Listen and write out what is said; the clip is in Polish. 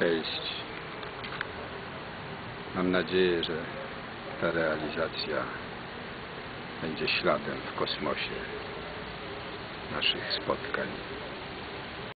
Cześć. Mam nadzieję, że ta realizacja będzie śladem w kosmosie naszych spotkań.